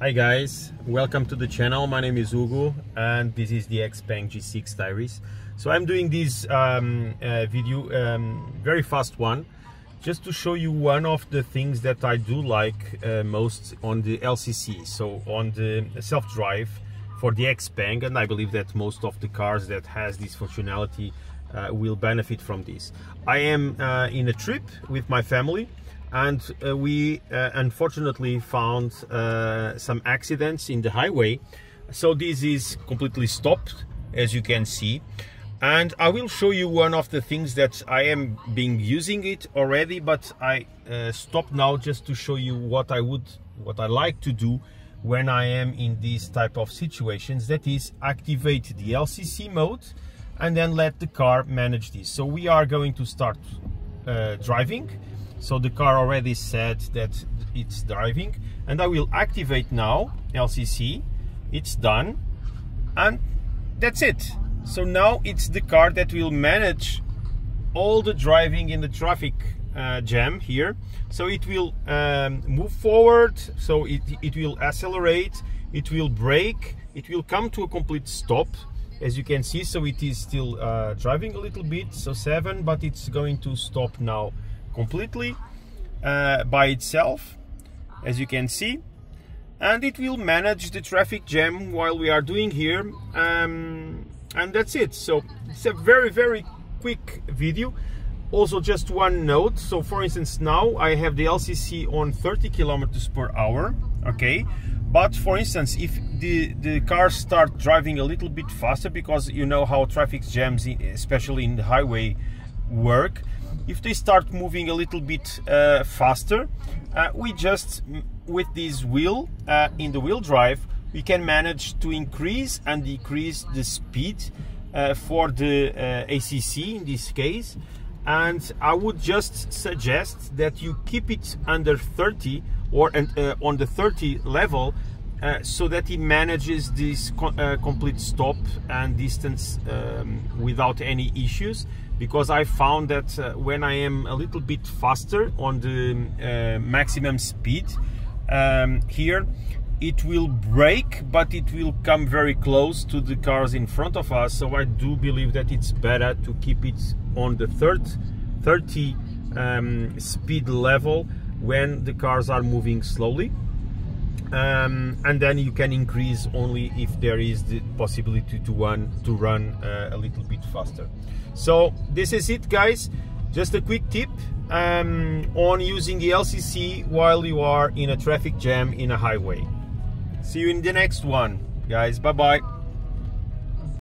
Hi guys, welcome to the channel. My name is Hugo and this is the Xpeng G6 Diaries. So I'm doing this um, uh, video, um, very fast one, just to show you one of the things that I do like uh, most on the LCC, so on the self-drive for the Xpeng and I believe that most of the cars that has this functionality uh, will benefit from this. I am uh, in a trip with my family and uh, we uh, unfortunately found uh, some accidents in the highway. So this is completely stopped as you can see. And I will show you one of the things that I am being using it already but I uh, stop now just to show you what I would what I like to do when I am in these type of situations. That is activate the LCC mode and then let the car manage this. So we are going to start uh, driving so the car already said that it's driving and I will activate now LCC it's done and that's it. So now it's the car that will manage all the driving in the traffic uh, jam here. So it will um, move forward so it, it will accelerate it will brake it will come to a complete stop as you can see. So it is still uh, driving a little bit so seven but it's going to stop now completely uh, by itself as you can see. And it will manage the traffic jam while we are doing here. Um, and that's it. So it's a very very quick video. Also just one note. So for instance now I have the LCC on 30 kilometers per hour okay? But for instance if the the cars start driving a little bit faster because you know how traffic jams especially in the highway work if they start moving a little bit uh, faster uh, we just with this wheel uh, in the wheel drive we can manage to increase and decrease the speed uh, for the uh, ACC in this case. And I would just suggest that you keep it under 30 or uh, on the 30 level uh, so that he manages this co uh, complete stop and distance um, without any issues because I found that uh, when I am a little bit faster on the uh, maximum speed um, here it will brake but it will come very close to the cars in front of us. So I do believe that it's better to keep it on the third 30 um, speed level when the cars are moving slowly um, and then you can increase only if there is the possibility to run to run uh, a little bit faster. So this is it guys. Just a quick tip um, on using the LCC while you are in a traffic jam in a highway. See you in the next one guys. Bye bye